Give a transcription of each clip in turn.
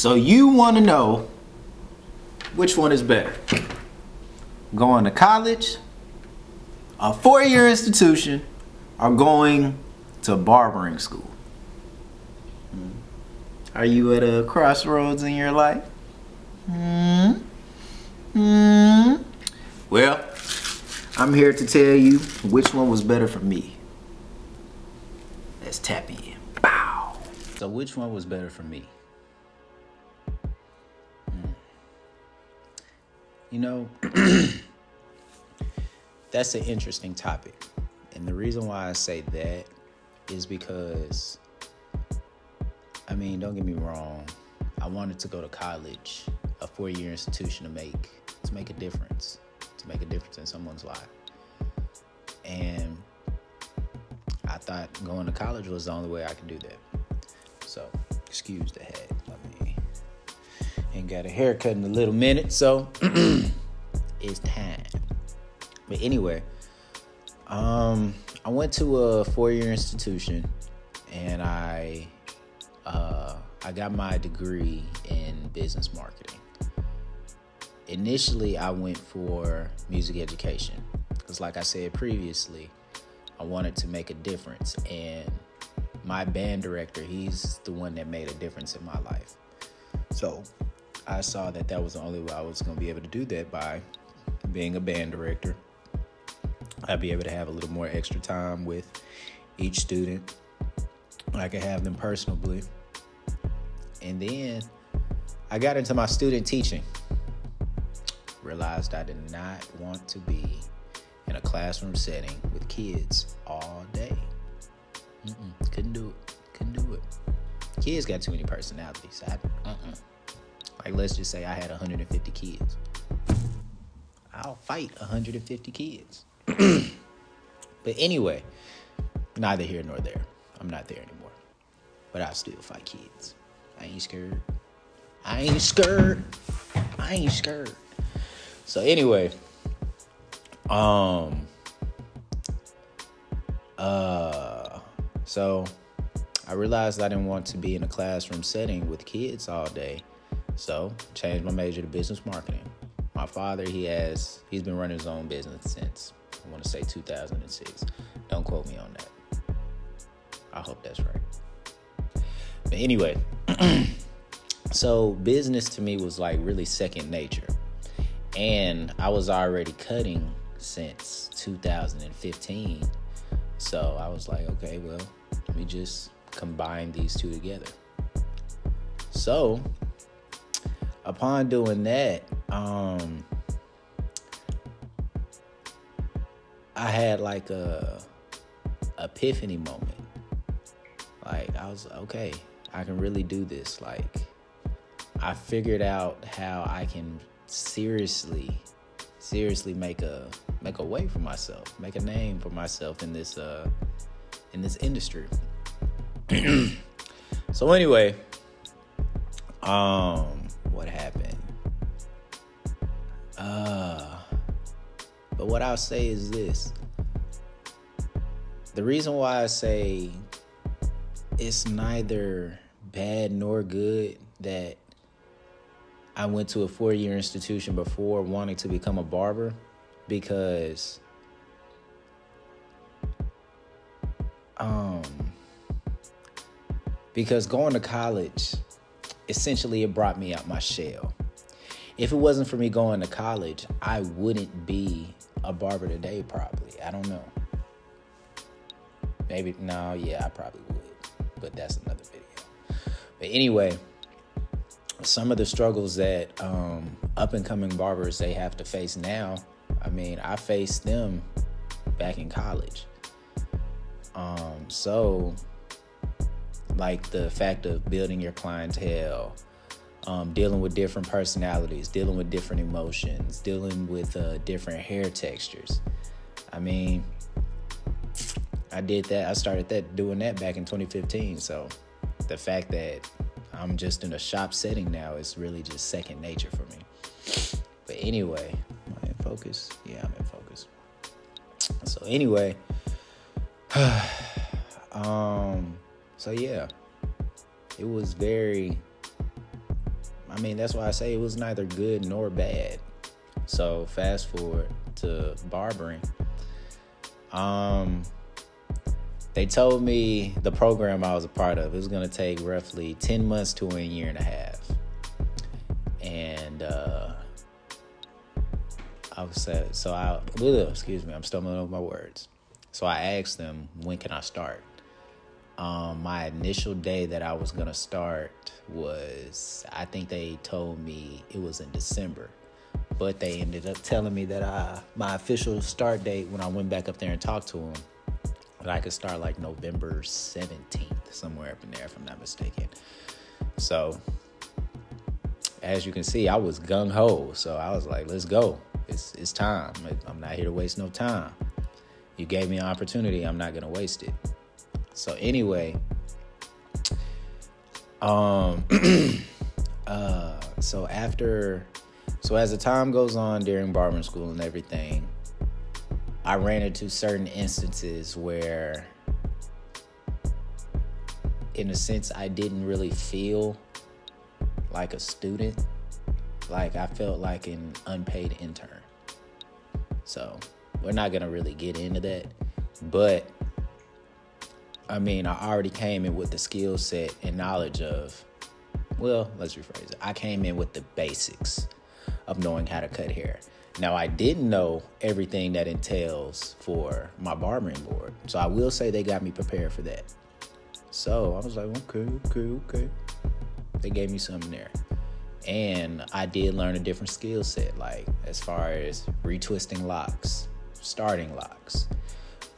So you want to know which one is better? Going to college, a four-year institution, or going to barbering school? Hmm. Are you at a crossroads in your life? Hmm. Hmm. Well, I'm here to tell you which one was better for me. Let's tap in. Bow. So which one was better for me? You know, that's an interesting topic. And the reason why I say that is because, I mean, don't get me wrong, I wanted to go to college, a four year institution to make to make a difference, to make a difference in someone's life. And I thought going to college was the only way I could do that. So, excuse the head. Got a haircut in a little minute, so it's time. But anyway, um, I went to a four-year institution, and I uh, I got my degree in business marketing. Initially, I went for music education because, like I said previously, I wanted to make a difference. And my band director, he's the one that made a difference in my life. So I saw that that was the only way I was going to be able to do that by being a band director. I'd be able to have a little more extra time with each student. I could have them personally and then I got into my student teaching. Realized I did not want to be in a classroom setting with kids all day. Mm-mm, couldn't do it. Couldn't do it. Kids got too many personalities. I, uh-uh. Like, let's just say I had 150 kids. I'll fight 150 kids. but anyway, neither here nor there. I'm not there anymore. But I still fight kids. I ain't scared. I ain't scared. I ain't scared. So anyway, um uh so I realized I didn't want to be in a classroom setting with kids all day. So, changed my major to business marketing. My father, he has he's been running his own business since I want to say 2006. Don't quote me on that. I hope that's right. But anyway, so business to me was like really second nature. And I was already cutting since 2015. So I was like, okay, well, let me just combine these two together. So upon doing that, um, I had like a epiphany moment. Like I was okay, I can really do this. Like, I figured out how I can seriously, seriously make a make a way for myself, make a name for myself in this uh in this industry. so anyway, um, what happened? Uh, but what I'll say is this. The reason why I say it's neither bad nor good that I went to a four year institution before wanting to become a barber because um because going to college essentially it brought me out my shell. If it wasn't for me going to college, I wouldn't be a barber today probably. I don't know. Maybe no, yeah, I probably would but that's another video. But anyway, some of the struggles that um, up and coming barbers they have to face now. I mean, I faced them back in college. Um, so, like the fact of building your clientele, um, dealing with different personalities, dealing with different emotions, dealing with uh, different hair textures. I mean, I did that. I started that doing that back in 2015. So the fact that I'm just in a shop setting now is really just second nature for me. But anyway, am I in focus? Yeah, I'm in focus. So anyway, um, so yeah, it was very, I mean, that's why I say it was neither good nor bad. So fast forward to barbering. Um, they told me the program I was a part of it was going to take roughly 10 months to a year and a half. And uh, I was said, so I, excuse me, I'm stumbling over my words. So I asked them, when can I start? Um, my initial day that I was going to start was, I think they told me it was in December. But they ended up telling me that I, my official start date when I went back up there and talked to them that I could start like November 17th, somewhere up in there, if I'm not mistaken. So, as you can see, I was gung ho. So I was like, let's go. It's, it's time. I'm not here to waste no time. You gave me an opportunity, I'm not going to waste it. So, anyway, um, uh, so after, so as the time goes on during barbering school and everything, I ran into certain instances where, in a sense, I didn't really feel like a student. Like I felt like an unpaid intern. So we're not gonna really get into that. But I mean, I already came in with the skill set and knowledge of, well, let's rephrase it. I came in with the basics of knowing how to cut hair. Now, I didn't know everything that entails for my barbering board. So I will say they got me prepared for that. So I was like, okay, okay, okay. They gave me something there. And I did learn a different skill set, like as far as retwisting locks, starting locks,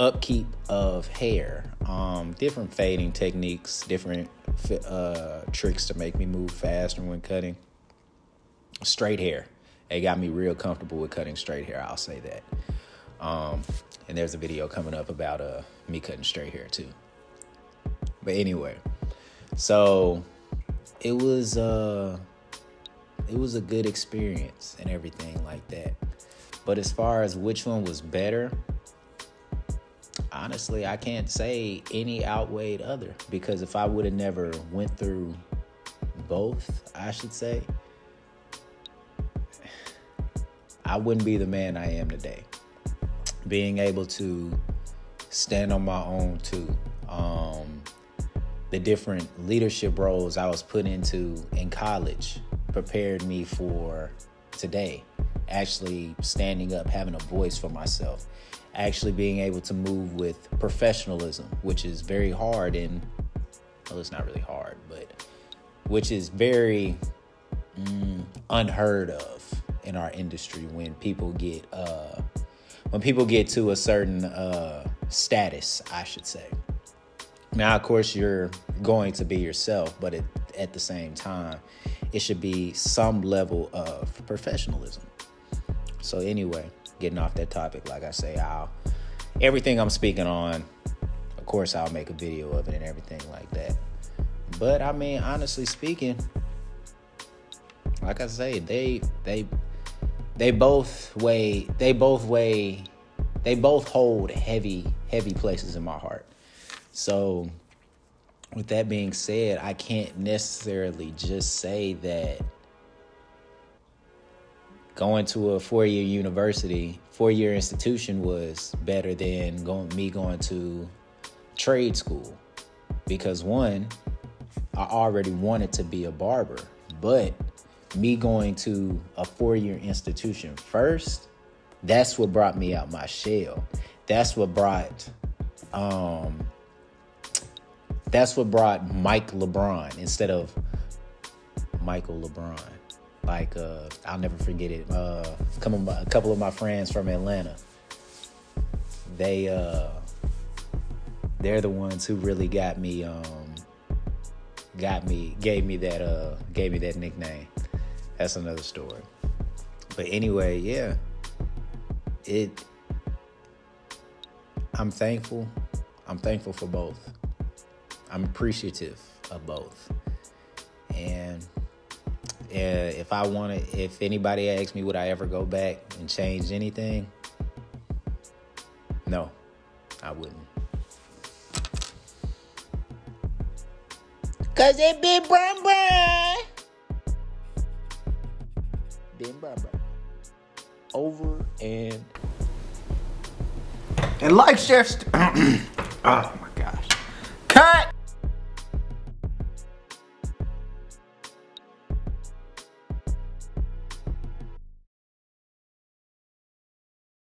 upkeep of hair, um, different fading techniques, different uh, tricks to make me move faster when cutting, straight hair it got me real comfortable with cutting straight hair. I'll say that. Um, and there's a video coming up about uh, me cutting straight hair too. But anyway, so it was uh, it was a good experience and everything like that. But as far as which one was better, honestly, I can't say any outweighed other because if I would have never went through both, I should say, I wouldn't be the man I am today. Being able to stand on my own too. Um, the different leadership roles I was put into in college prepared me for today. Actually, standing up, having a voice for myself, actually being able to move with professionalism, which is very hard and well, it's not really hard, but which is very mm, unheard of in our industry when people get uh, when people get to a certain uh, status, I should say. Now, of course, you're going to be yourself, but it, at the same time, it should be some level of professionalism. So, anyway, getting off that topic, like I say, I'll everything I'm speaking on, of course, I'll make a video of it and everything like that. But I mean, honestly speaking, like I say, they they they both weigh they both weigh they both hold heavy heavy places in my heart so with that being said i can't necessarily just say that going to a four-year university four-year institution was better than going me going to trade school because one i already wanted to be a barber but me going to a four year institution first, that's what brought me out my shell. That's what brought um that's what brought Mike LaBron instead of Michael LaBron. Like uh I'll never forget it. Uh a couple of my friends from Atlanta. They uh they're the ones who really got me um got me gave me that uh gave me that nickname that's another story. But anyway, yeah. It I'm thankful. I'm thankful for both. I'm appreciative of both. And if I want to, if anybody asks me would I ever go back and change anything, no, I wouldn't. Cause it be brown brown. Ben Barber. Over and And like, share. St- uh,